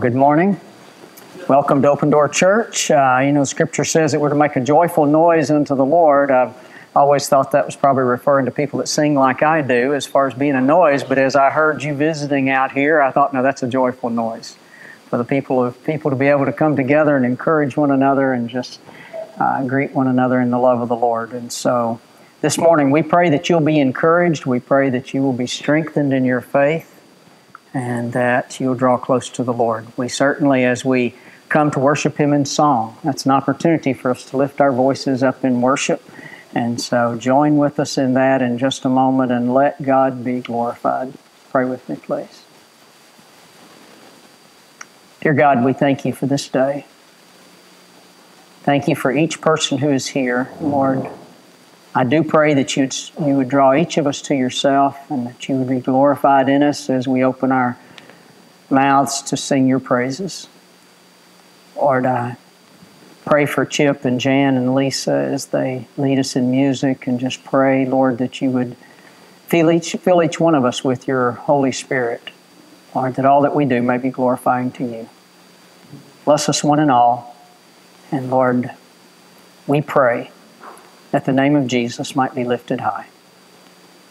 Good morning. Welcome to Open Door Church. Uh, you know, Scripture says that we're to make a joyful noise unto the Lord. I've always thought that was probably referring to people that sing like I do as far as being a noise, but as I heard you visiting out here, I thought, no, that's a joyful noise. For the people of people to be able to come together and encourage one another and just uh, greet one another in the love of the Lord. And so this morning we pray that you'll be encouraged. We pray that you will be strengthened in your faith and that you'll draw close to the Lord. We certainly, as we come to worship Him in song, that's an opportunity for us to lift our voices up in worship. And so join with us in that in just a moment and let God be glorified. Pray with me, please. Dear God, we thank you for this day. Thank you for each person who is here, Lord. I do pray that you'd, you would draw each of us to yourself and that you would be glorified in us as we open our mouths to sing your praises. Lord, I pray for Chip and Jan and Lisa as they lead us in music and just pray, Lord, that you would fill each, fill each one of us with your Holy Spirit. Lord, that all that we do may be glorifying to you. Bless us one and all. And Lord, we pray that the name of Jesus might be lifted high.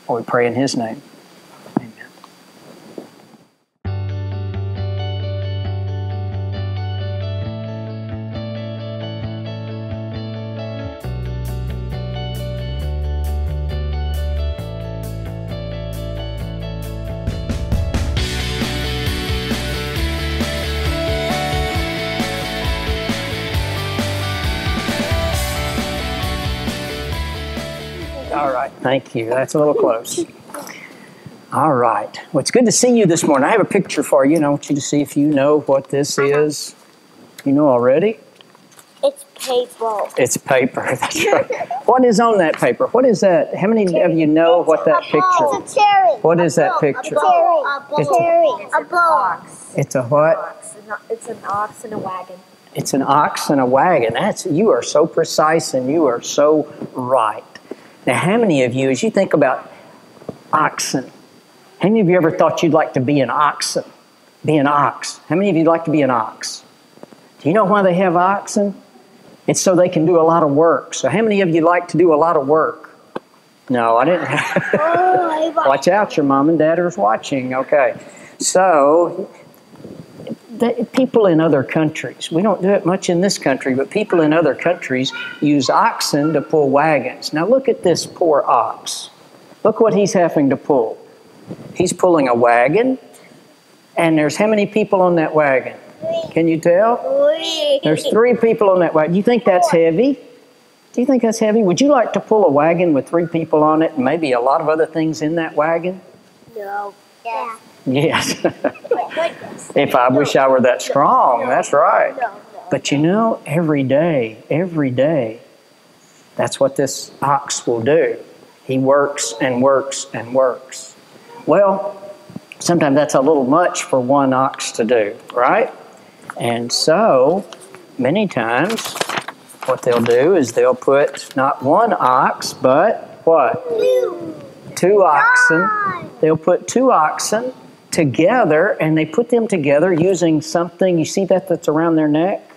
For we pray in his name. Thank you. That's a little close. All right. Well, it's good to see you this morning. I have a picture for you, and I want you to see if you know what this uh-huh. is. You know already? It's paper. It's paper. That's right. what is on that paper? What is that? How many of you know what that picture? It's a cherry. What is that picture? A cherry. A It's a- cherry. A box. It's a what? It's an ox and a wagon. It's an ox and a wagon. That's you are so precise and you are so right. Now, how many of you, as you think about oxen, how many of you ever thought you'd like to be an oxen? Be an ox. How many of you like to be an ox? Do you know why they have oxen? It's so they can do a lot of work. So, how many of you like to do a lot of work? No, I didn't. Oh, Watch out, your mom and dad are watching. Okay. So, the, people in other countries, we don't do it much in this country, but people in other countries use oxen to pull wagons. Now, look at this poor ox. Look what he's having to pull. He's pulling a wagon, and there's how many people on that wagon? Can you tell? There's three people on that wagon. Do you think that's heavy? Do you think that's heavy? Would you like to pull a wagon with three people on it and maybe a lot of other things in that wagon? No. Yeah. Yes. if I wish I were that strong, that's right. But you know, every day, every day, that's what this ox will do. He works and works and works. Well, sometimes that's a little much for one ox to do, right? And so, many times, what they'll do is they'll put not one ox, but what? Two oxen. They'll put two oxen together and they put them together using something. You see that that's around their neck?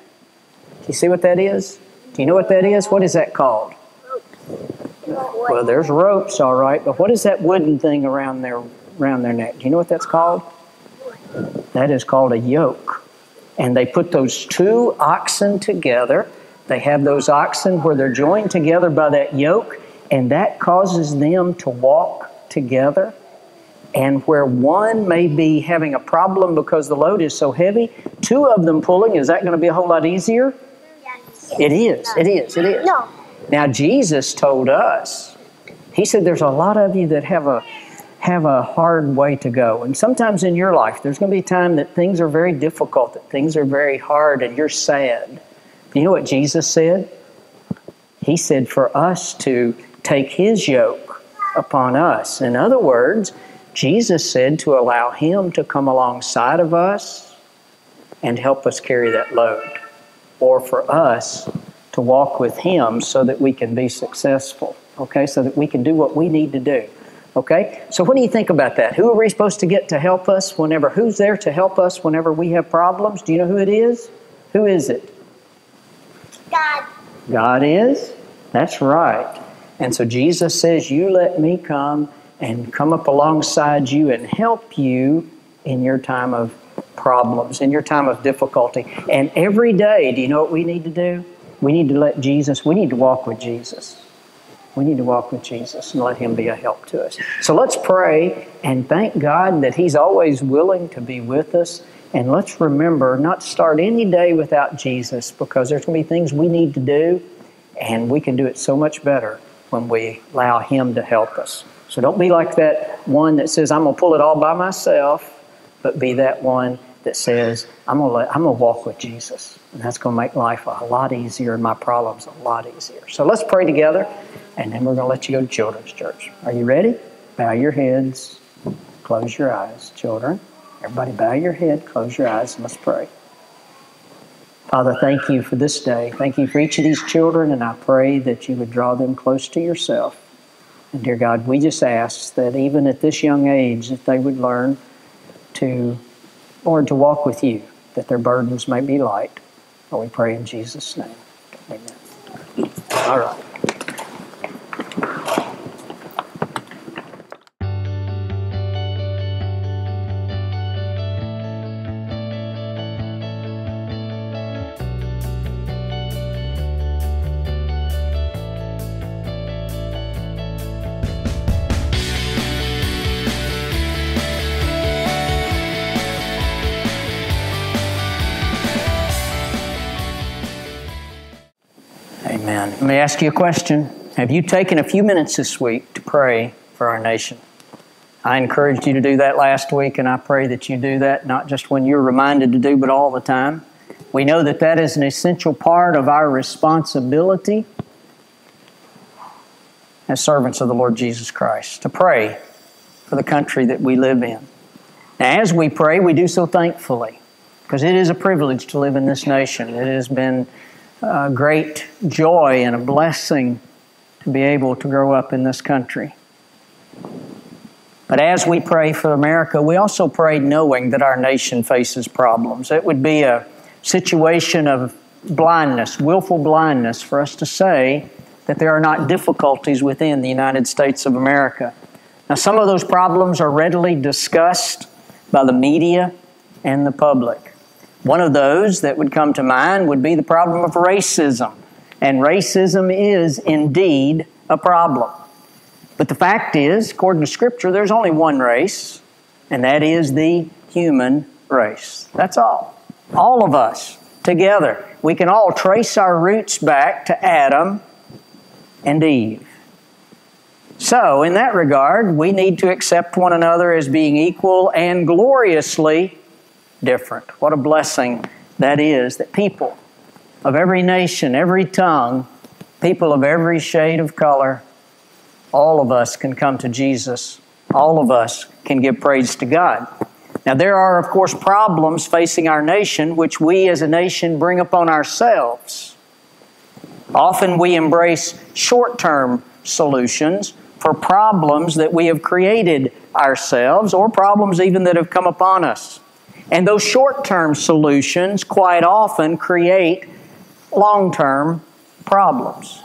Do you see what that is? Do you know what that is? What is that called? Well, there's ropes, all right, but what is that wooden thing around their around their neck? Do you know what that's called? That is called a yoke. And they put those two oxen together. They have those oxen where they're joined together by that yoke, and that causes them to walk together. And where one may be having a problem because the load is so heavy, two of them pulling, is that going to be a whole lot easier? It is, it is, it is. No. Now Jesus told us, He said there's a lot of you that have a have a hard way to go. And sometimes in your life there's going to be a time that things are very difficult, that things are very hard, and you're sad. Do you know what Jesus said? He said for us to take his yoke upon us. In other words, Jesus said to allow him to come alongside of us and help us carry that load, or for us to walk with him so that we can be successful, okay, so that we can do what we need to do. Okay? So what do you think about that? Who are we supposed to get to help us whenever who's there to help us whenever we have problems? Do you know who it is? Who is it? God. God is? That's right. And so Jesus says, You let me come and come up alongside you and help you in your time of problems, in your time of difficulty. And every day, do you know what we need to do? We need to let Jesus, we need to walk with Jesus. We need to walk with Jesus and let Him be a help to us. So let's pray and thank God that He's always willing to be with us. And let's remember not to start any day without Jesus because there's going to be things we need to do, and we can do it so much better when we allow Him to help us. So don't be like that one that says, I'm going to pull it all by myself, but be that one that says, I'm going to, I'm going to walk with Jesus. And that's going to make life a lot easier and my problems a lot easier. So let's pray together, and then we're going to let you go to Children's Church. Are you ready? Bow your heads, close your eyes, children. Everybody, bow your head, close your eyes, and let's pray. Father, thank you for this day. Thank you for each of these children, and I pray that you would draw them close to yourself. And dear God, we just ask that even at this young age, that they would learn to, Lord, to walk with you, that their burdens may be light. And we pray in Jesus' name. Amen. All right. Ask you a question. Have you taken a few minutes this week to pray for our nation? I encouraged you to do that last week, and I pray that you do that not just when you're reminded to do, but all the time. We know that that is an essential part of our responsibility as servants of the Lord Jesus Christ to pray for the country that we live in. Now, as we pray, we do so thankfully because it is a privilege to live in this nation. It has been a great joy and a blessing to be able to grow up in this country. But as we pray for America, we also pray knowing that our nation faces problems. It would be a situation of blindness, willful blindness, for us to say that there are not difficulties within the United States of America. Now, some of those problems are readily discussed by the media and the public. One of those that would come to mind would be the problem of racism. And racism is indeed a problem. But the fact is, according to Scripture, there's only one race, and that is the human race. That's all. All of us together. We can all trace our roots back to Adam and Eve. So, in that regard, we need to accept one another as being equal and gloriously different. What a blessing that is that people of every nation, every tongue, people of every shade of color, all of us can come to Jesus. All of us can give praise to God. Now, there are, of course, problems facing our nation which we as a nation bring upon ourselves. Often we embrace short term solutions for problems that we have created ourselves or problems even that have come upon us. And those short term solutions quite often create long term problems.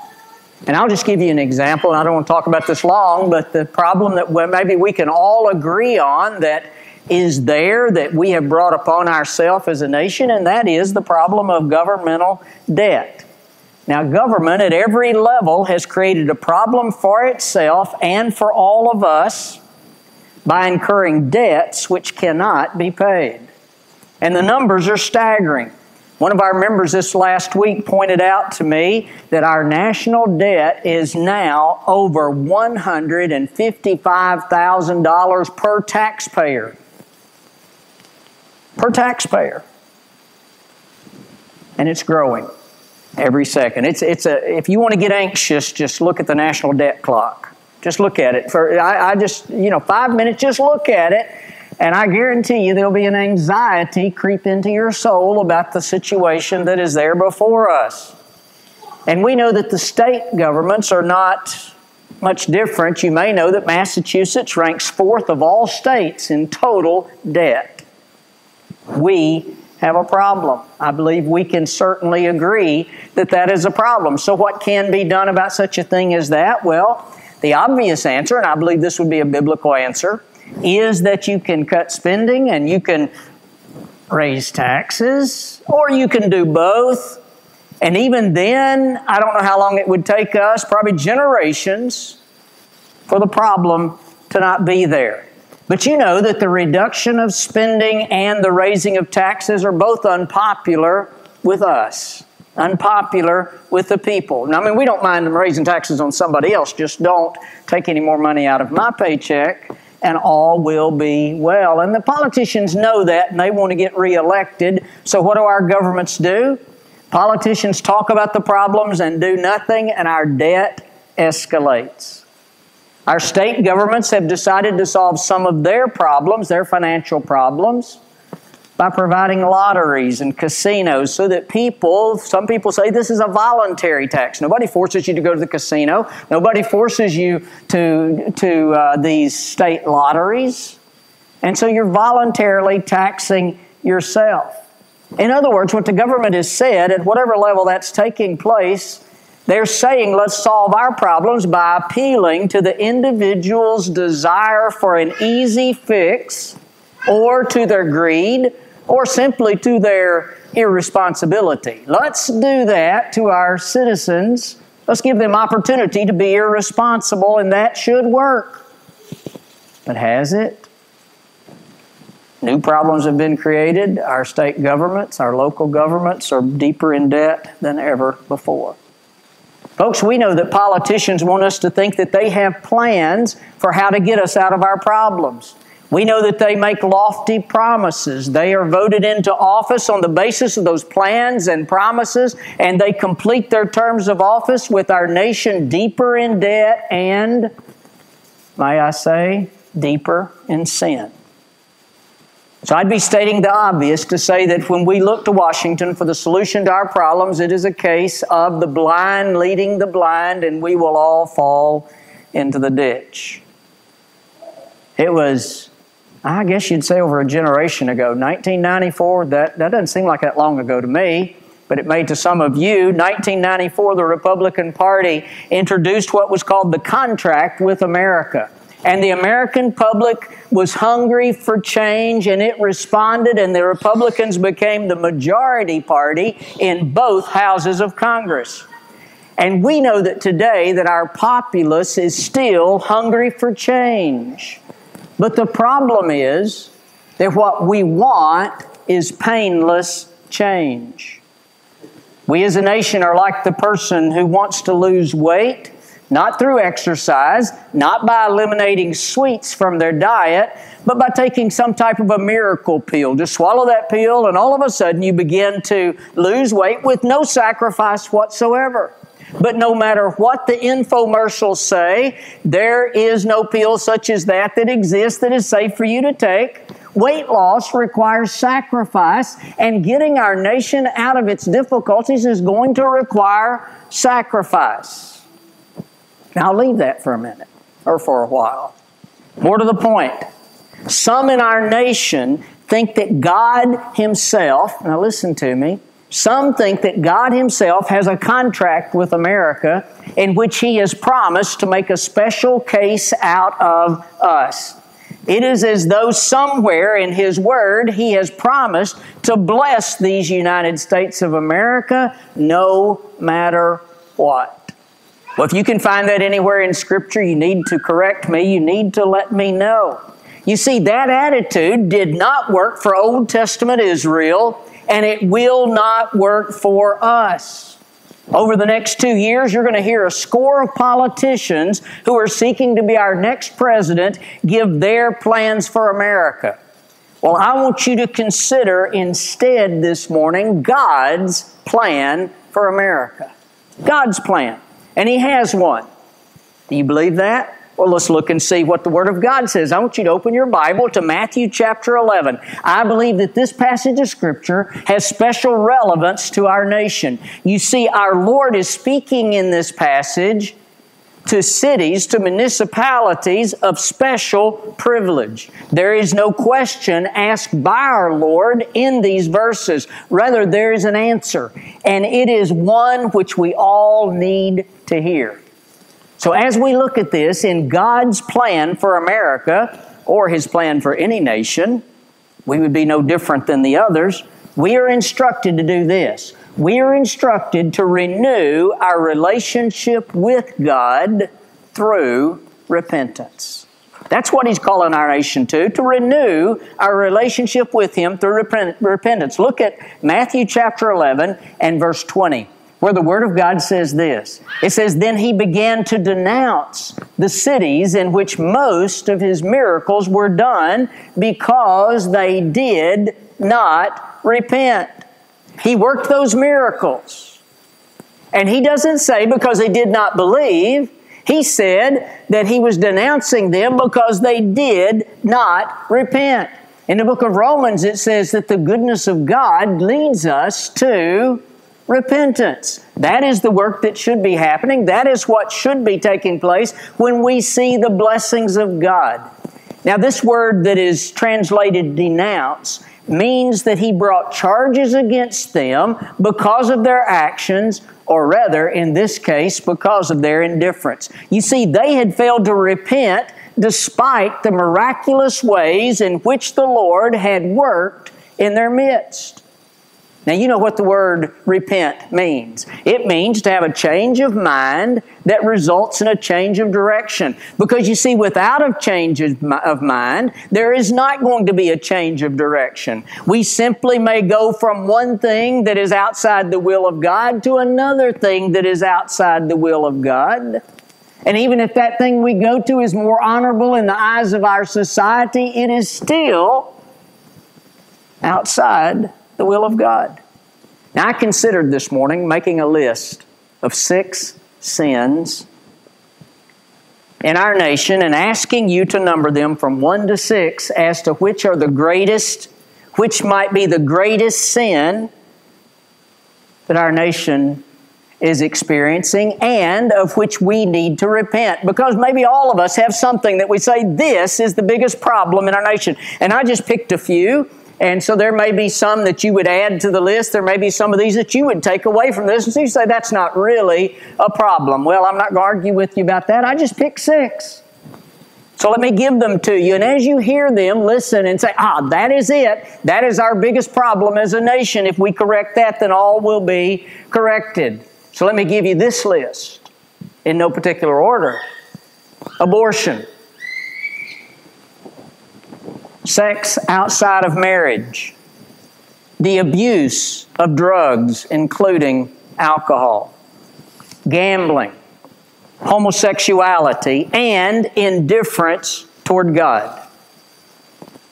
And I'll just give you an example. I don't want to talk about this long, but the problem that maybe we can all agree on that is there that we have brought upon ourselves as a nation, and that is the problem of governmental debt. Now, government at every level has created a problem for itself and for all of us by incurring debts which cannot be paid. And the numbers are staggering. One of our members this last week pointed out to me that our national debt is now over $155,000 per taxpayer. Per taxpayer. And it's growing every second. It's, it's a, if you want to get anxious, just look at the national debt clock. Just look at it. For I, I just, you know, five minutes, just look at it and I guarantee you there'll be an anxiety creep into your soul about the situation that is there before us. And we know that the state governments are not much different, you may know that Massachusetts ranks fourth of all states in total debt. We have a problem. I believe we can certainly agree that that is a problem. So, what can be done about such a thing as that? Well, the obvious answer, and I believe this would be a biblical answer, is that you can cut spending and you can raise taxes, or you can do both. And even then, I don't know how long it would take us, probably generations, for the problem to not be there. But you know that the reduction of spending and the raising of taxes are both unpopular with us, unpopular with the people. Now, I mean, we don't mind them raising taxes on somebody else, just don't take any more money out of my paycheck and all will be well. And the politicians know that and they want to get reelected. So, what do our governments do? Politicians talk about the problems and do nothing, and our debt escalates. Our state governments have decided to solve some of their problems, their financial problems, by providing lotteries and casinos so that people, some people say this is a voluntary tax. Nobody forces you to go to the casino, nobody forces you to, to uh, these state lotteries. And so you're voluntarily taxing yourself. In other words, what the government has said, at whatever level that's taking place, they're saying, let's solve our problems by appealing to the individual's desire for an easy fix, or to their greed, or simply to their irresponsibility. Let's do that to our citizens. Let's give them opportunity to be irresponsible, and that should work. But has it? New problems have been created. Our state governments, our local governments are deeper in debt than ever before. Folks, we know that politicians want us to think that they have plans for how to get us out of our problems. We know that they make lofty promises. They are voted into office on the basis of those plans and promises, and they complete their terms of office with our nation deeper in debt and, may I say, deeper in sin. So I'd be stating the obvious to say that when we look to Washington for the solution to our problems, it is a case of the blind leading the blind, and we will all fall into the ditch. It was, I guess you'd say, over a generation ago, 1994. That, that doesn't seem like that long ago to me but it may to some of you. 1994, the Republican Party introduced what was called the Contract with America. And the American public was hungry for change and it responded, and the Republicans became the majority party in both houses of Congress. And we know that today that our populace is still hungry for change. But the problem is that what we want is painless change. We as a nation are like the person who wants to lose weight not through exercise, not by eliminating sweets from their diet, but by taking some type of a miracle pill. Just swallow that pill, and all of a sudden you begin to lose weight with no sacrifice whatsoever. But no matter what the infomercials say, there is no pill such as that that exists that is safe for you to take. Weight loss requires sacrifice, and getting our nation out of its difficulties is going to require sacrifice. Now, I'll leave that for a minute or for a while. More to the point, some in our nation think that God Himself, now listen to me, some think that God Himself has a contract with America in which He has promised to make a special case out of us. It is as though somewhere in His Word He has promised to bless these United States of America no matter what. Well, if you can find that anywhere in Scripture, you need to correct me. You need to let me know. You see, that attitude did not work for Old Testament Israel, and it will not work for us. Over the next two years, you're going to hear a score of politicians who are seeking to be our next president give their plans for America. Well, I want you to consider instead this morning God's plan for America. God's plan and He has one. Do you believe that? Well, let's look and see what the Word of God says. I want you to open your Bible to Matthew chapter 11. I believe that this passage of Scripture has special relevance to our nation. You see, our Lord is speaking in this passage to cities, to municipalities of special privilege. There is no question asked by our Lord in these verses. Rather, there is an answer, and it is one which we all need to hear. So, as we look at this in God's plan for America, or His plan for any nation, we would be no different than the others. We are instructed to do this. We are instructed to renew our relationship with God through repentance. That's what he's calling our nation to, to renew our relationship with him through repentance. Look at Matthew chapter 11 and verse 20 where the Word of God says this. It says, Then he began to denounce the cities in which most of his miracles were done because they did not repent. He worked those miracles. And he doesn't say because they did not believe. He said that he was denouncing them because they did not repent. In the book of Romans, it says that the goodness of God leads us to repentance. That is the work that should be happening. That is what should be taking place when we see the blessings of God. Now, this word that is translated denounce means that he brought charges against them because of their actions, or rather, in this case, because of their indifference. You see, they had failed to repent despite the miraculous ways in which the Lord had worked in their midst. Now, you know what the word repent means. It means to have a change of mind that results in a change of direction. Because you see, without a change of mind, there is not going to be a change of direction. We simply may go from one thing that is outside the will of God to another thing that is outside the will of God. And even if that thing we go to is more honorable in the eyes of our society, it is still outside the will of God. Now, I considered this morning making a list of six sins in our nation and asking you to number them from one to six as to which are the greatest, which might be the greatest sin that our nation is experiencing and of which we need to repent. Because maybe all of us have something that we say, this is the biggest problem in our nation. And I just picked a few. And so there may be some that you would add to the list. There may be some of these that you would take away from this. And so you say, that's not really a problem. Well, I'm not going to argue with you about that. I just picked six. So let me give them to you. And as you hear them, listen and say, ah, that is it. That is our biggest problem as a nation. If we correct that, then all will be corrected. So let me give you this list in no particular order abortion sex outside of marriage, the abuse of drugs, including alcohol, gambling, homosexuality, and indifference toward God.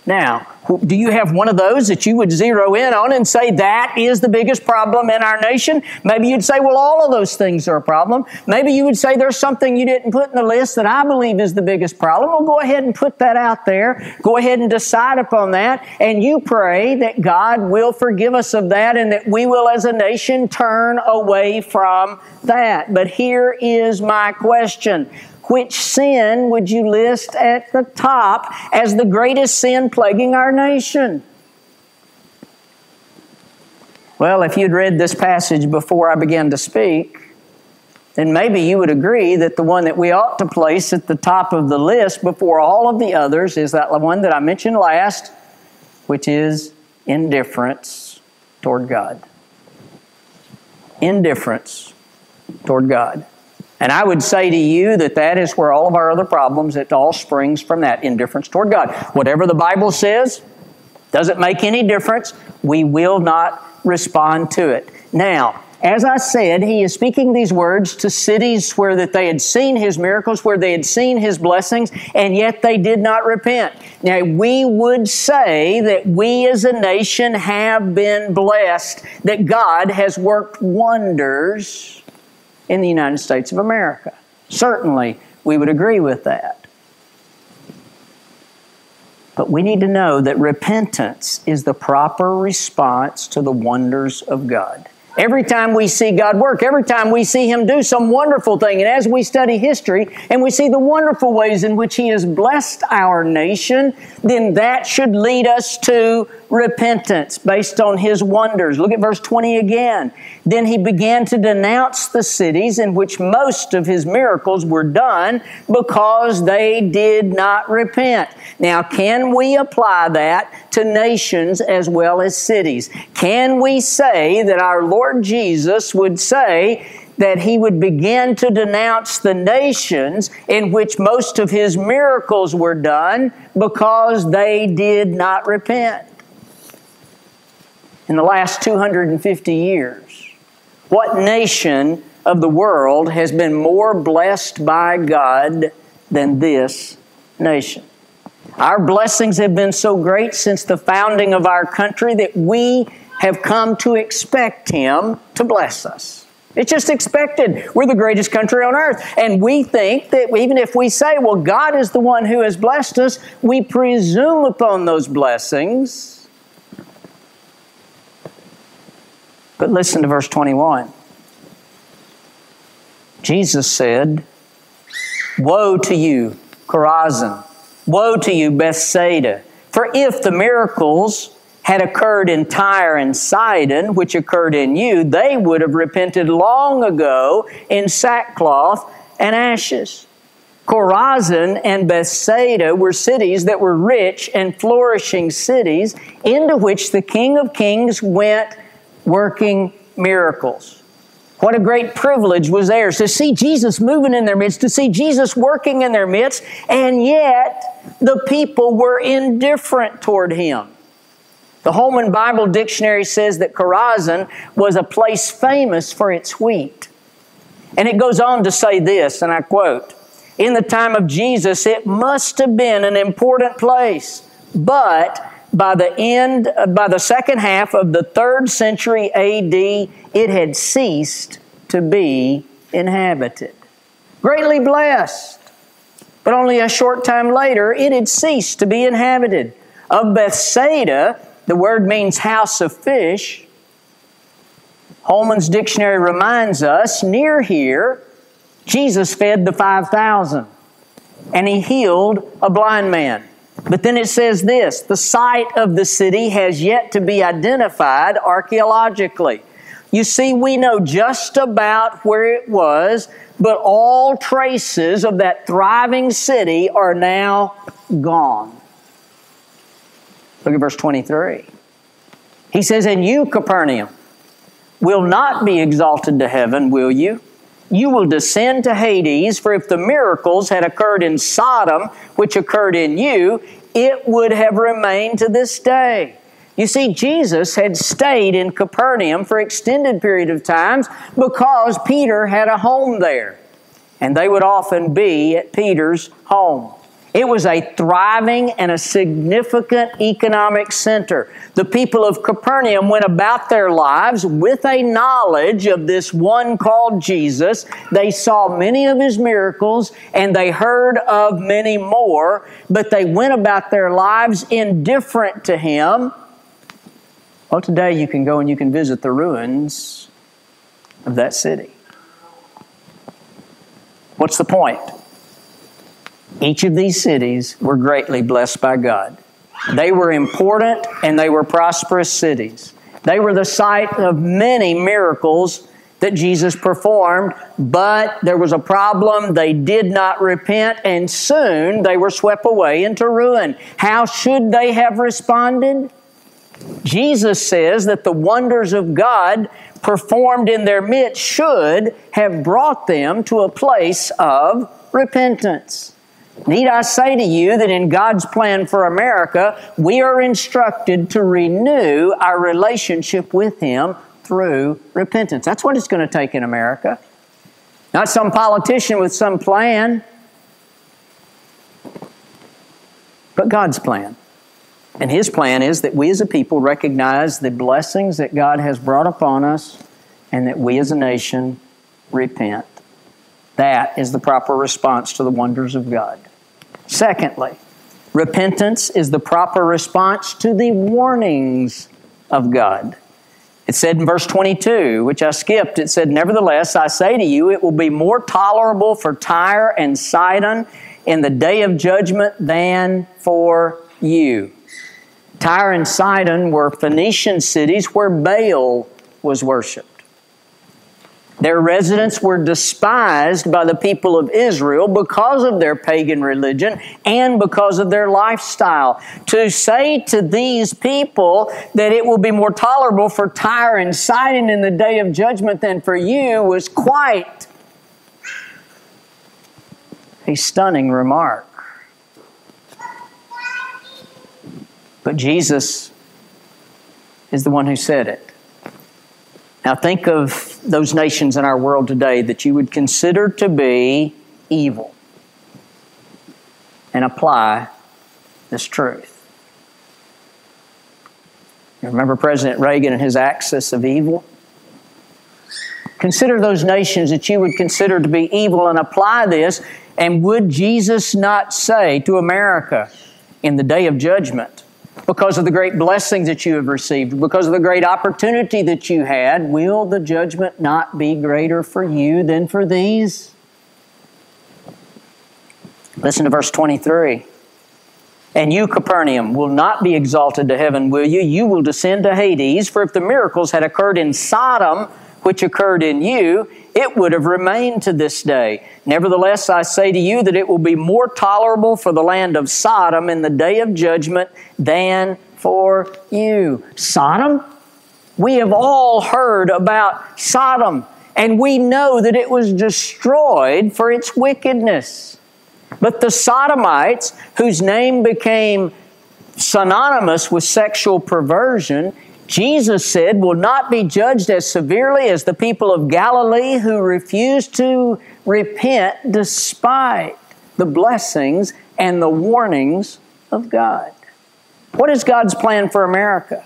Now, do you have one of those that you would zero in on and say that is the biggest problem in our nation? Maybe you'd say, well, all of those things are a problem. Maybe you would say there's something you didn't put in the list that I believe is the biggest problem. Well, go ahead and put that out there. Go ahead and decide upon that. And you pray that God will forgive us of that and that we will, as a nation, turn away from that. But here is my question which sin would you list at the top as the greatest sin plaguing our nation? Well, if you'd read this passage before I began to speak, then maybe you would agree that the one that we ought to place at the top of the list before all of the others is that one that I mentioned last, which is indifference toward God. Indifference toward God. And I would say to you that that is where all of our other problems, it all springs from that indifference toward God. Whatever the Bible says, doesn't make any difference. We will not respond to it. Now, as I said, he is speaking these words to cities where that they had seen his miracles, where they had seen his blessings, and yet they did not repent. Now, we would say that we as a nation have been blessed, that God has worked wonders in the United States of America. Certainly, we would agree with that. But we need to know that repentance is the proper response to the wonders of God. Every time we see God work, every time we see Him do some wonderful thing, and as we study history and we see the wonderful ways in which He has blessed our nation, then that should lead us to repentance based on His wonders. Look at verse 20 again. Then He began to denounce the cities in which most of His miracles were done because they did not repent. Now, can we apply that to nations as well as cities? Can we say that our Lord Jesus would say, that he would begin to denounce the nations in which most of his miracles were done because they did not repent. In the last 250 years, what nation of the world has been more blessed by God than this nation? Our blessings have been so great since the founding of our country that we have come to expect Him to bless us. It's just expected. We're the greatest country on earth. And we think that even if we say, well, God is the one who has blessed us, we presume upon those blessings. But listen to verse 21. Jesus said, Woe to you, Chorazin! Woe to you, Bethsaida! For if the miracles had occurred in Tyre and Sidon, which occurred in you, they would have repented long ago in sackcloth and ashes. Chorazin and Bethsaida were cities that were rich and flourishing cities into which the King of Kings went working miracles. What a great privilege was theirs to see Jesus moving in their midst, to see Jesus working in their midst, and yet the people were indifferent toward him. The Holman Bible Dictionary says that Chorazin was a place famous for its wheat. And it goes on to say this, and I quote In the time of Jesus, it must have been an important place, but by the end, by the second half of the third century AD, it had ceased to be inhabited. Greatly blessed, but only a short time later, it had ceased to be inhabited. Of Bethsaida, the word means house of fish. Holman's dictionary reminds us near here, Jesus fed the 5,000 and he healed a blind man. But then it says this the site of the city has yet to be identified archaeologically. You see, we know just about where it was, but all traces of that thriving city are now gone. Look at verse 23. He says, And you, Capernaum, will not be exalted to heaven, will you? You will descend to Hades, for if the miracles had occurred in Sodom, which occurred in you, it would have remained to this day. You see, Jesus had stayed in Capernaum for extended period of times because Peter had a home there. And they would often be at Peter's home. It was a thriving and a significant economic center. The people of Capernaum went about their lives with a knowledge of this one called Jesus. They saw many of his miracles and they heard of many more, but they went about their lives indifferent to him. Well, today you can go and you can visit the ruins of that city. What's the point? Each of these cities were greatly blessed by God. They were important and they were prosperous cities. They were the site of many miracles that Jesus performed, but there was a problem. They did not repent, and soon they were swept away into ruin. How should they have responded? Jesus says that the wonders of God performed in their midst should have brought them to a place of repentance. Need I say to you that in God's plan for America, we are instructed to renew our relationship with Him through repentance. That's what it's going to take in America. Not some politician with some plan, but God's plan. And His plan is that we as a people recognize the blessings that God has brought upon us and that we as a nation repent. That is the proper response to the wonders of God. Secondly, repentance is the proper response to the warnings of God. It said in verse 22, which I skipped, it said, Nevertheless, I say to you, it will be more tolerable for Tyre and Sidon in the day of judgment than for you. Tyre and Sidon were Phoenician cities where Baal was worshiped. Their residents were despised by the people of Israel because of their pagan religion and because of their lifestyle. To say to these people that it will be more tolerable for Tyre and Sidon in the day of judgment than for you was quite a stunning remark. But Jesus is the one who said it. Now, think of those nations in our world today that you would consider to be evil and apply this truth. You remember President Reagan and his axis of evil? Consider those nations that you would consider to be evil and apply this. And would Jesus not say to America in the day of judgment, because of the great blessings that you have received, because of the great opportunity that you had, will the judgment not be greater for you than for these? Listen to verse 23. And you, Capernaum, will not be exalted to heaven, will you? You will descend to Hades. For if the miracles had occurred in Sodom, which occurred in you, it would have remained to this day. Nevertheless, I say to you that it will be more tolerable for the land of Sodom in the day of judgment than for you. Sodom? We have all heard about Sodom, and we know that it was destroyed for its wickedness. But the Sodomites, whose name became synonymous with sexual perversion, Jesus said, will not be judged as severely as the people of Galilee who refused to repent despite the blessings and the warnings of God. What is God's plan for America?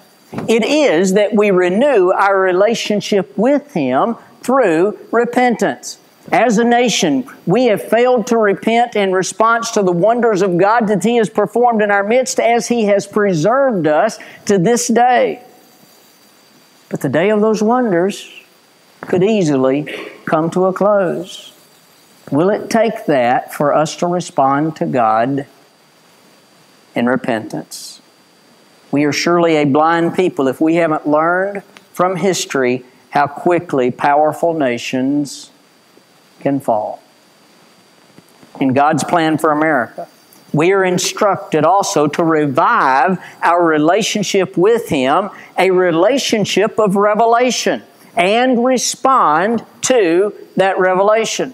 It is that we renew our relationship with Him through repentance. As a nation, we have failed to repent in response to the wonders of God that He has performed in our midst as He has preserved us to this day. But the day of those wonders could easily come to a close. Will it take that for us to respond to God in repentance? We are surely a blind people if we haven't learned from history how quickly powerful nations can fall. In God's plan for America, we are instructed also to revive our relationship with Him, a relationship of revelation, and respond to that revelation.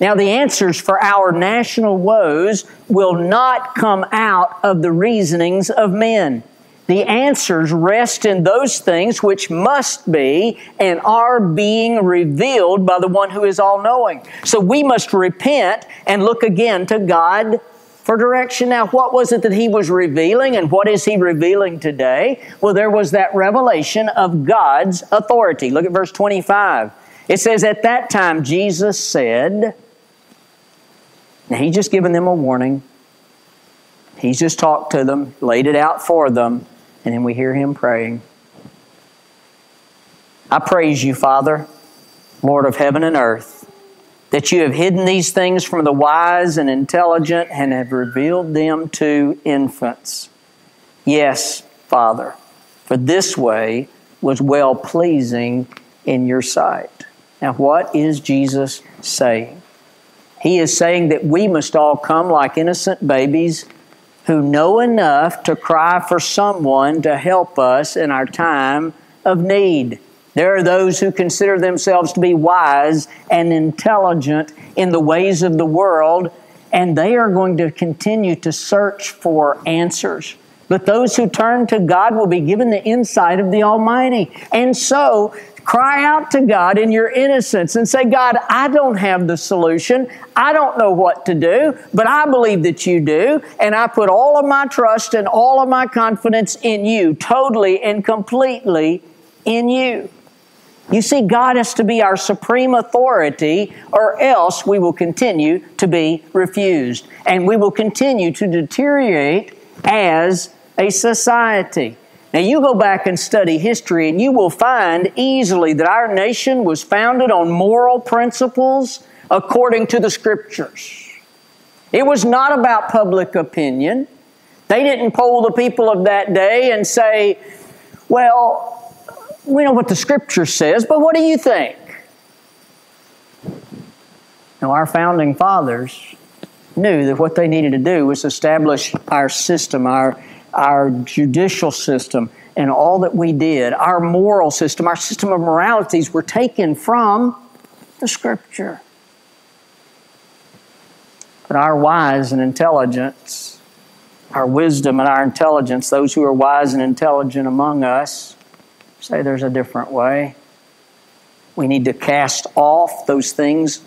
Now, the answers for our national woes will not come out of the reasonings of men. The answers rest in those things which must be and are being revealed by the one who is all knowing. So we must repent and look again to God for direction. Now, what was it that he was revealing, and what is he revealing today? Well, there was that revelation of God's authority. Look at verse 25. It says, At that time, Jesus said, Now, he's just given them a warning. He's just talked to them, laid it out for them, and then we hear him praying. I praise you, Father, Lord of heaven and earth that you have hidden these things from the wise and intelligent and have revealed them to infants. Yes, Father, for this way was well pleasing in your sight. Now, what is Jesus saying? He is saying that we must all come like innocent babies who know enough to cry for someone to help us in our time of need. There are those who consider themselves to be wise and intelligent in the ways of the world, and they are going to continue to search for answers. But those who turn to God will be given the insight of the Almighty. And so, cry out to God in your innocence and say, God, I don't have the solution. I don't know what to do, but I believe that you do. And I put all of my trust and all of my confidence in you, totally and completely in you. You see, God has to be our supreme authority, or else we will continue to be refused. And we will continue to deteriorate as a society. Now, you go back and study history, and you will find easily that our nation was founded on moral principles according to the scriptures. It was not about public opinion. They didn't poll the people of that day and say, well, we know what the scripture says, but what do you think? Now, our founding fathers knew that what they needed to do was establish our system, our, our judicial system, and all that we did, our moral system, our system of moralities were taken from the Scripture. But our wise and intelligence, our wisdom and our intelligence, those who are wise and intelligent among us, say there's a different way. We need to cast off those things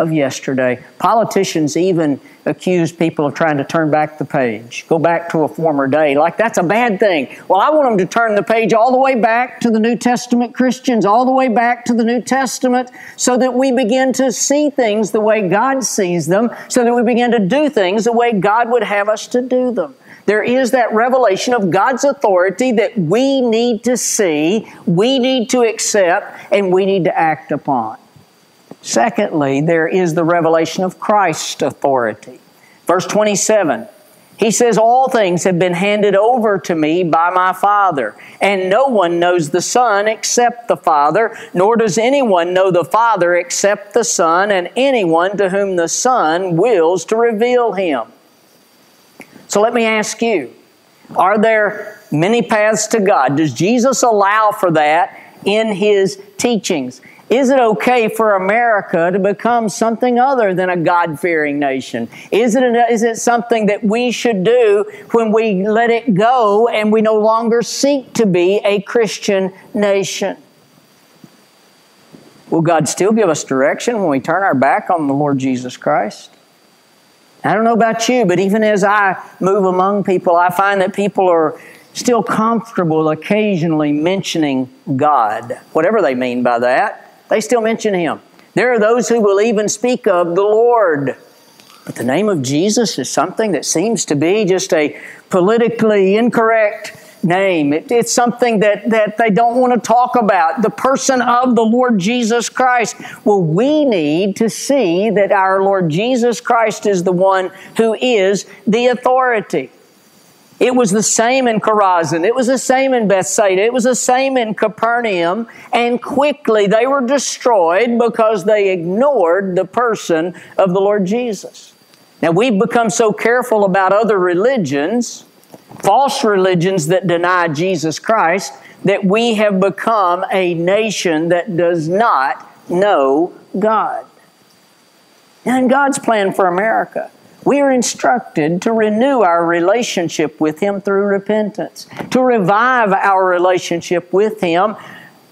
of yesterday. Politicians even accuse people of trying to turn back the page, go back to a former day. Like that's a bad thing. Well, I want them to turn the page all the way back to the New Testament Christians, all the way back to the New Testament, so that we begin to see things the way God sees them, so that we begin to do things the way God would have us to do them. There is that revelation of God's authority that we need to see, we need to accept, and we need to act upon. Secondly, there is the revelation of Christ's authority. Verse 27, he says, All things have been handed over to me by my Father, and no one knows the Son except the Father, nor does anyone know the Father except the Son, and anyone to whom the Son wills to reveal him. So let me ask you are there many paths to God? Does Jesus allow for that in his teachings? Is it okay for America to become something other than a God fearing nation? Is it, is it something that we should do when we let it go and we no longer seek to be a Christian nation? Will God still give us direction when we turn our back on the Lord Jesus Christ? I don't know about you, but even as I move among people, I find that people are still comfortable occasionally mentioning God, whatever they mean by that. They still mention him. There are those who will even speak of the Lord. But the name of Jesus is something that seems to be just a politically incorrect name. It, it's something that, that they don't want to talk about. The person of the Lord Jesus Christ. Well, we need to see that our Lord Jesus Christ is the one who is the authority. It was the same in Chorazin. It was the same in Bethsaida. It was the same in Capernaum. And quickly they were destroyed because they ignored the person of the Lord Jesus. Now we've become so careful about other religions, false religions that deny Jesus Christ, that we have become a nation that does not know God. And God's plan for America we are instructed to renew our relationship with Him through repentance, to revive our relationship with Him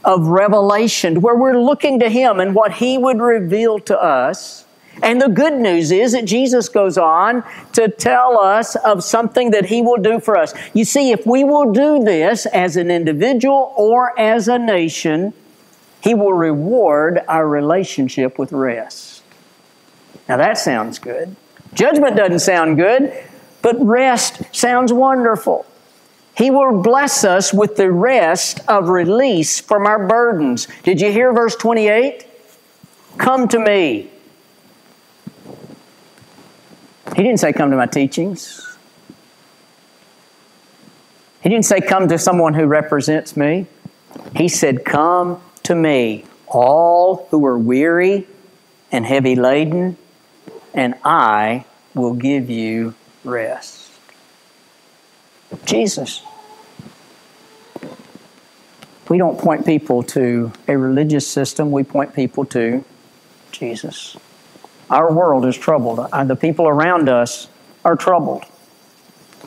of revelation, where we're looking to Him and what He would reveal to us. And the good news is that Jesus goes on to tell us of something that He will do for us. You see, if we will do this as an individual or as a nation, He will reward our relationship with rest. Now that sounds good. Judgment doesn't sound good, but rest sounds wonderful. He will bless us with the rest of release from our burdens. Did you hear verse 28? Come to me. He didn't say, Come to my teachings. He didn't say, Come to someone who represents me. He said, Come to me, all who are weary and heavy laden, and I will give you rest. Jesus. We don't point people to a religious system, we point people to Jesus. Our world is troubled. Uh, the people around us are troubled.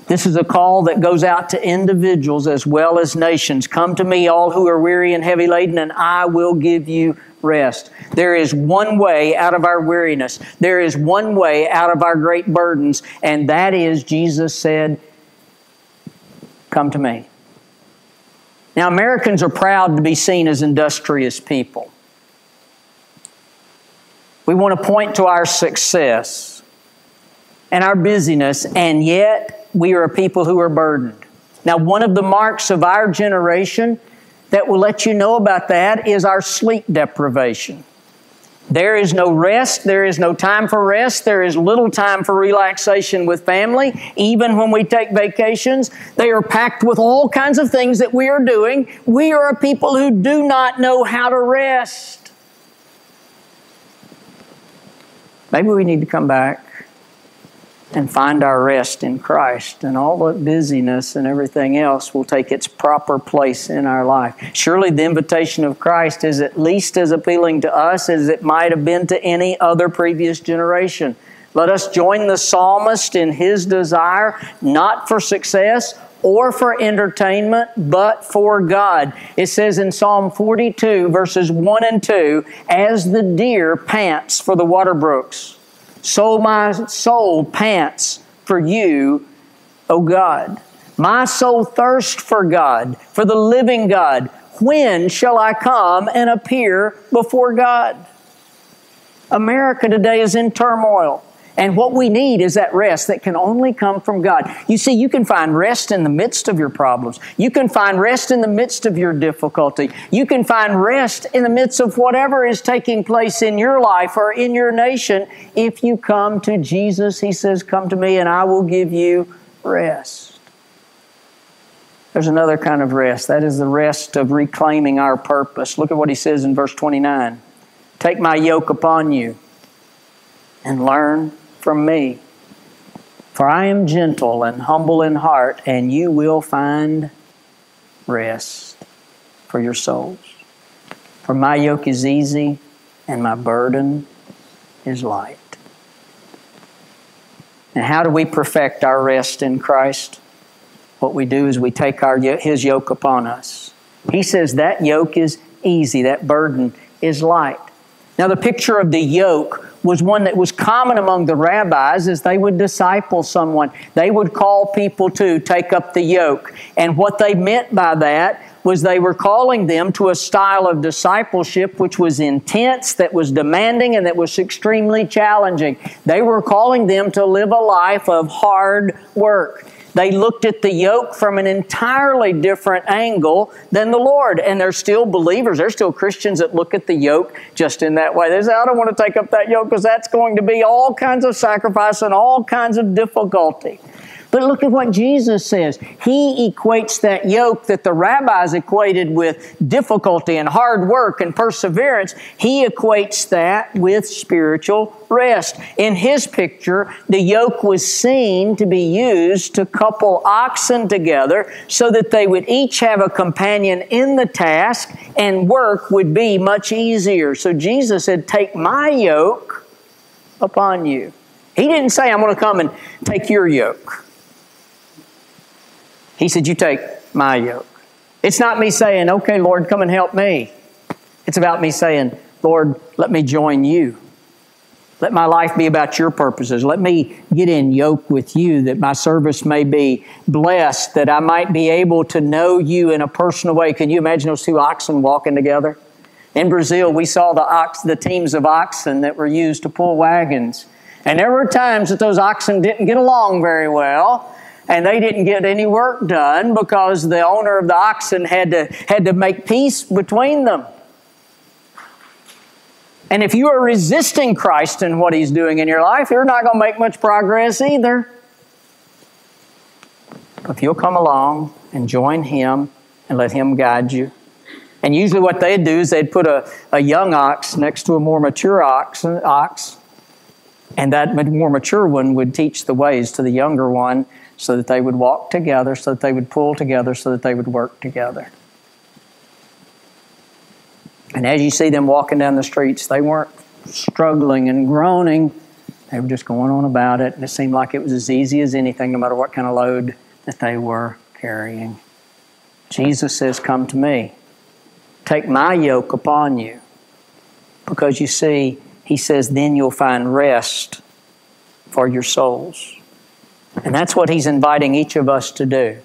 This is a call that goes out to individuals as well as nations. Come to me, all who are weary and heavy laden, and I will give you rest. There is one way out of our weariness. There is one way out of our great burdens, and that is Jesus said, Come to me. Now, Americans are proud to be seen as industrious people. We want to point to our success and our busyness, and yet we are a people who are burdened. Now, one of the marks of our generation that will let you know about that is our sleep deprivation. There is no rest. There is no time for rest. There is little time for relaxation with family. Even when we take vacations, they are packed with all kinds of things that we are doing. We are a people who do not know how to rest. Maybe we need to come back and find our rest in Christ, and all the busyness and everything else will take its proper place in our life. Surely the invitation of Christ is at least as appealing to us as it might have been to any other previous generation. Let us join the psalmist in his desire, not for success or for entertainment, but for God. It says in Psalm 42, verses 1 and 2, as the deer pants for the water brooks so my soul pants for you, O God. My soul thirsts for God, for the living God. When shall I come and appear before God? America today is in turmoil. And what we need is that rest that can only come from God. You see, you can find rest in the midst of your problems. You can find rest in the midst of your difficulty. You can find rest in the midst of whatever is taking place in your life or in your nation. If you come to Jesus, He says, Come to me and I will give you rest. There's another kind of rest. That is the rest of reclaiming our purpose. Look at what He says in verse 29 Take my yoke upon you and learn from me. For I am gentle and humble in heart, and you will find rest for your souls. For my yoke is easy and my burden is light. And how do we perfect our rest in Christ? What we do is we take our, His yoke upon us. He says that yoke is easy, that burden is light. Now, the picture of the yoke was one that was common among the rabbis as they would disciple someone. They would call people to take up the yoke. And what they meant by that was they were calling them to a style of discipleship which was intense, that was demanding, and that was extremely challenging. They were calling them to live a life of hard work. They looked at the yoke from an entirely different angle than the Lord. And they're still believers. They're still Christians that look at the yoke just in that way. They say, I don't want to take up that yoke because that's going to be all kinds of sacrifice and all kinds of difficulty. But look at what Jesus says. He equates that yoke that the rabbis equated with difficulty and hard work and perseverance. He equates that with spiritual rest. In his picture, the yoke was seen to be used to couple oxen together so that they would each have a companion in the task and work would be much easier. So Jesus said, Take my yoke upon you. He didn't say, I'm going to come and take your yoke. He said, You take my yoke. It's not me saying, Okay, Lord, come and help me. It's about me saying, Lord, let me join you. Let my life be about your purposes. Let me get in yoke with you that my service may be blessed, that I might be able to know you in a personal way. Can you imagine those two oxen walking together? In Brazil, we saw the ox, the teams of oxen that were used to pull wagons. And there were times that those oxen didn't get along very well and they didn't get any work done because the owner of the oxen had to, had to make peace between them. And if you are resisting Christ and what He's doing in your life, you're not going to make much progress either. If you'll come along and join Him and let Him guide you. And usually, what they'd do is they'd put a, a young ox next to a more mature ox, ox, and that more mature one would teach the ways to the younger one so that they would walk together, so that they would pull together, so that they would work together. And as you see them walking down the streets, they weren't struggling and groaning. They were just going on about it, and it seemed like it was as easy as anything, no matter what kind of load that they were carrying. Jesus says, Come to me. Take my yoke upon you. Because you see, he says, then you'll find rest for your souls. And that's what He's inviting each of us to do.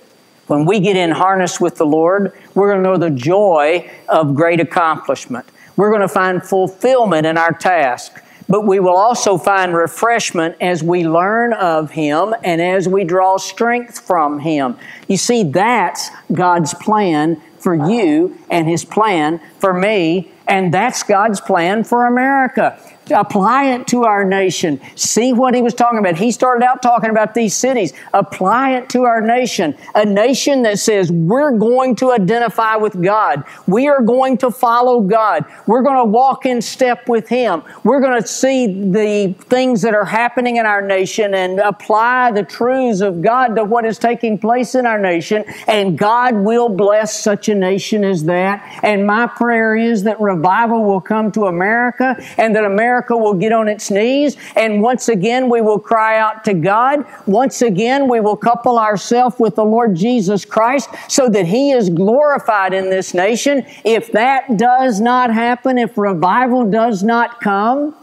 When we get in harness with the Lord, we're going to know the joy of great accomplishment. We're going to find fulfillment in our task but we will also find refreshment as we learn of Him and as we draw strength from Him. You see, that's God's plan for you and His plan for me, and that's God's plan for America apply it to our nation. See what he was talking about. He started out talking about these cities. Apply it to our nation. A nation that says, we're going to identify with God. We are going to follow God. We're going to walk in step with Him. We're going to see the things that are happening in our nation and apply the truths of God to what is taking place in our nation. And God will bless such a nation as that. And my prayer is that revival will come to America and that America America will get on its knees and once again we will cry out to God. Once again we will couple ourselves with the Lord Jesus Christ so that He is glorified in this nation. If that does not happen, if revival does not come,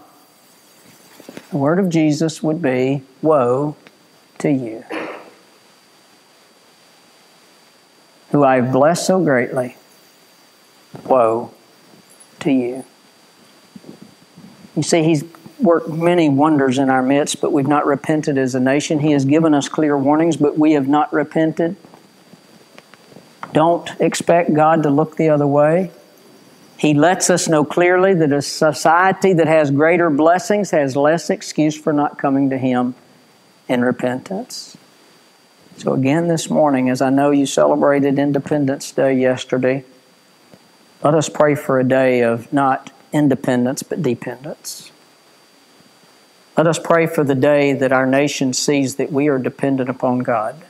the word of Jesus would be, Woe to you, who I have blessed so greatly. Woe to you. You see, He's worked many wonders in our midst, but we've not repented as a nation. He has given us clear warnings, but we have not repented. Don't expect God to look the other way. He lets us know clearly that a society that has greater blessings has less excuse for not coming to Him in repentance. So, again, this morning, as I know you celebrated Independence Day yesterday, let us pray for a day of not independence, but dependence. Let us pray for the day that our nation sees that we are dependent upon God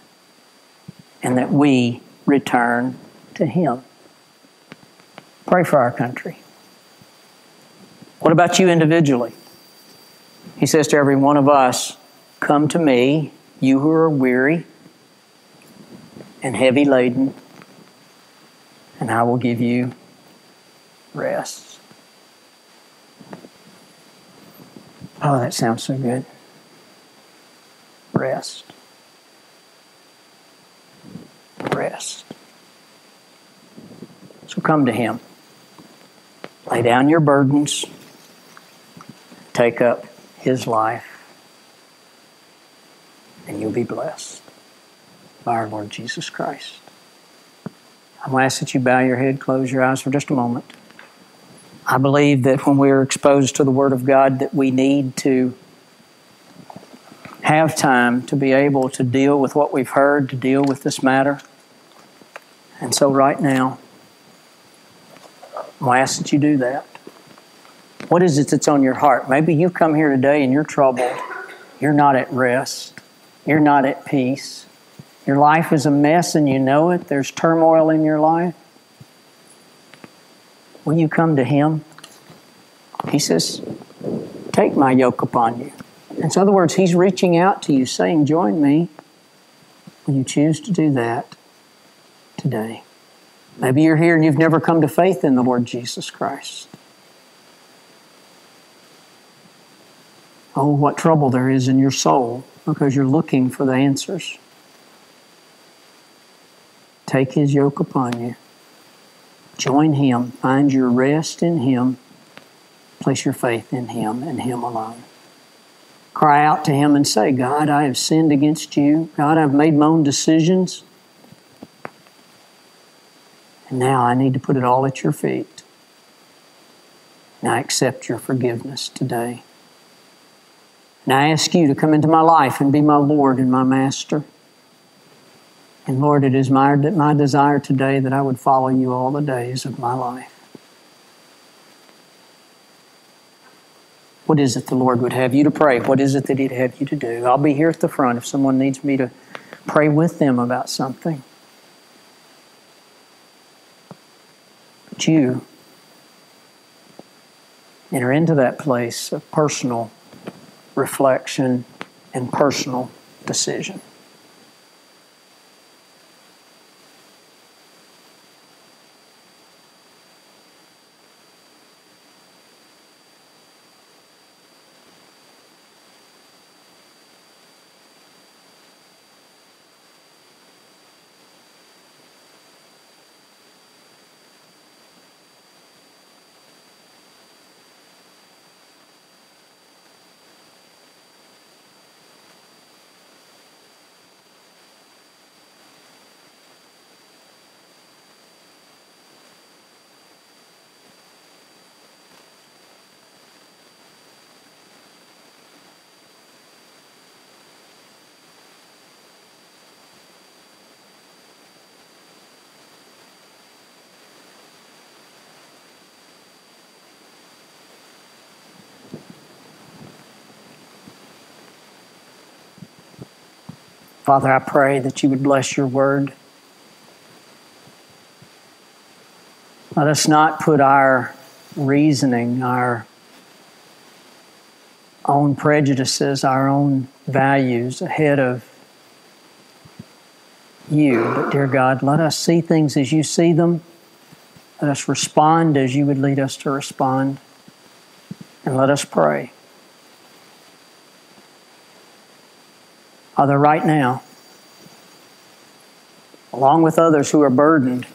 and that we return to Him. Pray for our country. What about you individually? He says to every one of us, Come to me, you who are weary and heavy laden, and I will give you rest. Oh, that sounds so good. Rest. Rest. So come to Him. Lay down your burdens. Take up His life. And you'll be blessed by our Lord Jesus Christ. I'm going to ask that you bow your head, close your eyes for just a moment. I believe that when we're exposed to the Word of God, that we need to have time to be able to deal with what we've heard, to deal with this matter. And so, right now, I ask that you do that. What is it that's on your heart? Maybe you've come here today and you're troubled. You're not at rest. You're not at peace. Your life is a mess and you know it. There's turmoil in your life. Will you come to Him? He says, Take my yoke upon you. In other words, He's reaching out to you, saying, Join me. Will you choose to do that today? Maybe you're here and you've never come to faith in the Lord Jesus Christ. Oh, what trouble there is in your soul because you're looking for the answers. Take His yoke upon you. Join Him. Find your rest in Him. Place your faith in Him and Him alone. Cry out to Him and say, God, I have sinned against you. God, I've made my own decisions. And now I need to put it all at your feet. And I accept your forgiveness today. And I ask you to come into my life and be my Lord and my Master. And Lord, it is my, my desire today that I would follow you all the days of my life. What is it the Lord would have you to pray? What is it that He'd have you to do? I'll be here at the front if someone needs me to pray with them about something. But you enter into that place of personal reflection and personal decision. Father, I pray that you would bless your word. Let us not put our reasoning, our own prejudices, our own values ahead of you. But, dear God, let us see things as you see them. Let us respond as you would lead us to respond. And let us pray. Father, right now, along with others who are burdened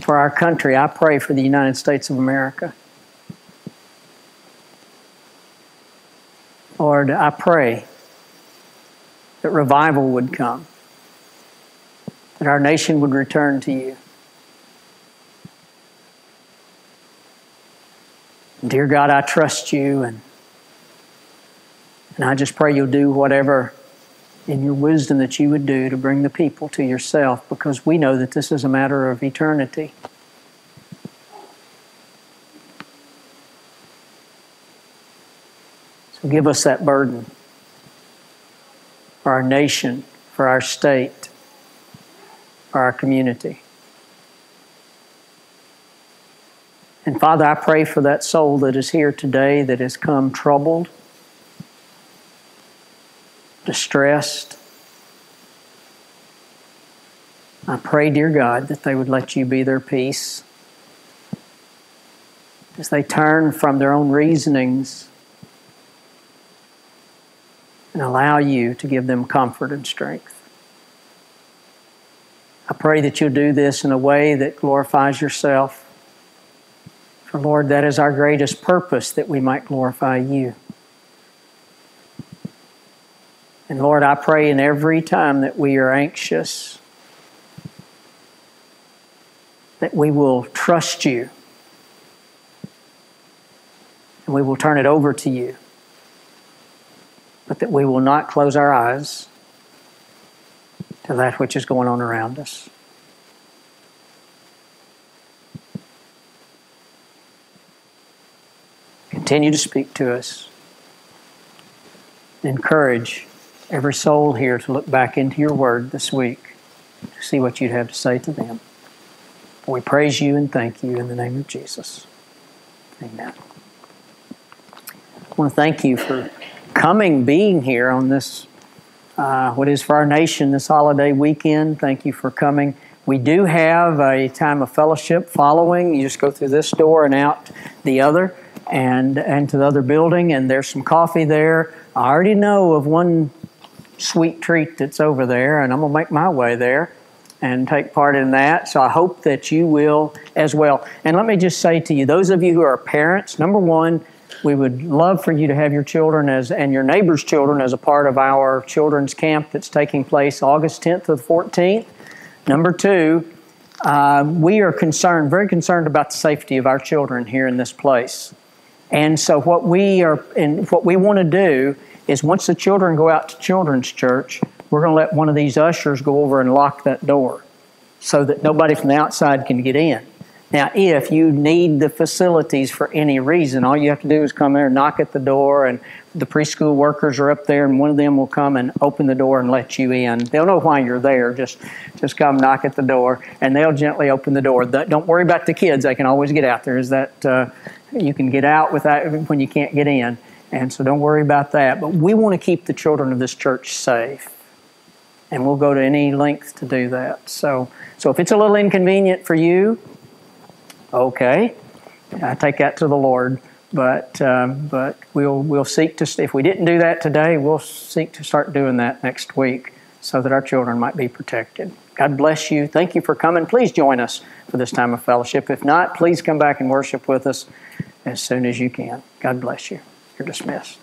for our country, I pray for the United States of America. Lord, I pray that revival would come, that our nation would return to you. Dear God, I trust you and, and I just pray you'll do whatever in your wisdom that you would do to bring the people to yourself because we know that this is a matter of eternity. So give us that burden for our nation, for our state, for our community. And Father, I pray for that soul that is here today that has come troubled, distressed. I pray, dear God, that they would let you be their peace as they turn from their own reasonings and allow you to give them comfort and strength. I pray that you'll do this in a way that glorifies yourself. For Lord, that is our greatest purpose, that we might glorify you. And Lord, I pray in every time that we are anxious, that we will trust you and we will turn it over to you but that we will not close our eyes to that which is going on around us. Continue to speak to us. Encourage every soul here to look back into your word this week to see what you'd have to say to them. We praise you and thank you in the name of Jesus. Amen. I want to thank you for coming, being here on this, uh, what is for our nation this holiday weekend. Thank you for coming. We do have a time of fellowship following. You just go through this door and out the other and, and to the other building, and there's some coffee there. I already know of one sweet treat that's over there, and I'm going to make my way there and take part in that. So I hope that you will as well. And let me just say to you, those of you who are parents, number one, we would love for you to have your children as and your neighbors' children as a part of our children's camp that's taking place August 10th to the 14th. Number two, uh, we are concerned, very concerned about the safety of our children here in this place. And so what we are and what we want to do is once the children go out to children's church, we're going to let one of these ushers go over and lock that door so that nobody from the outside can get in. Now, if you need the facilities for any reason, all you have to do is come there, knock at the door, and the preschool workers are up there, and one of them will come and open the door and let you in. They'll know why you're there. Just, just come knock at the door, and they'll gently open the door. Don't worry about the kids; they can always get out. There is that uh, you can get out without when you can't get in, and so don't worry about that. But we want to keep the children of this church safe, and we'll go to any length to do that. So, so if it's a little inconvenient for you okay, I take that to the Lord. But um, but we'll we'll seek to if we didn't do that today, we'll seek to start doing that next week so that our children might be protected. God bless you. Thank you for coming. Please join us for this time of fellowship. If not, please come back and worship with us as soon as you can. God bless you. You're dismissed.